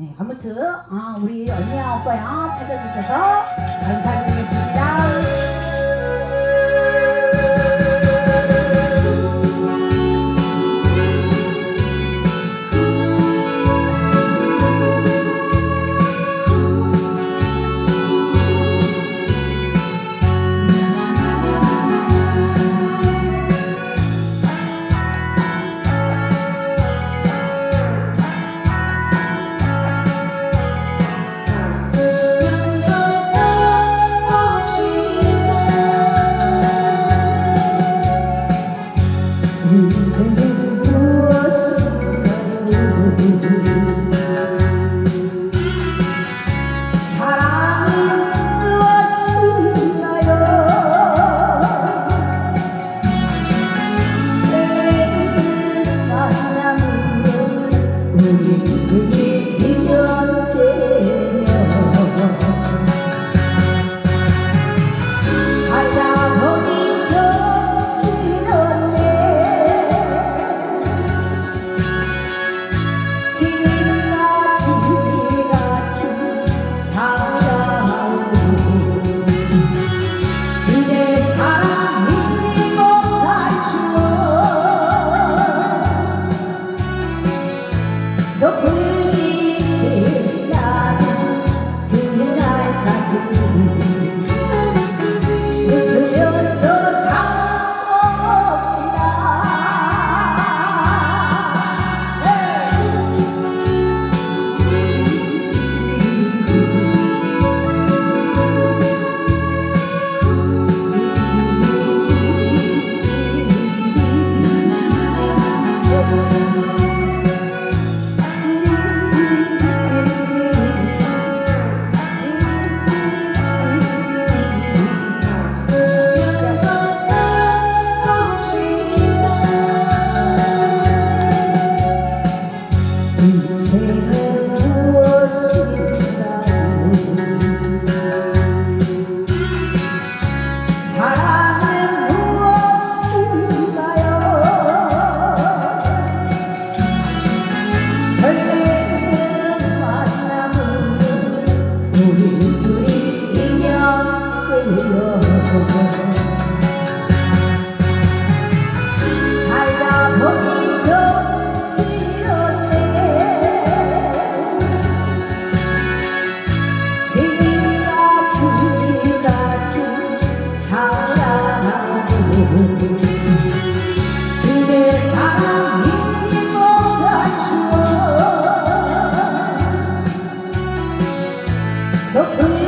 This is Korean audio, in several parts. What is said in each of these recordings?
네, 아무튼 아, 우리 언니야 오빠야 찾아주셔서 감사드리겠습니다. Say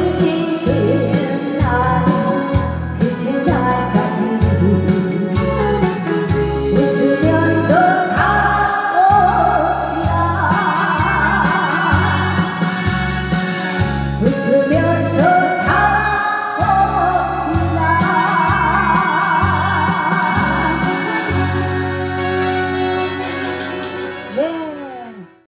You.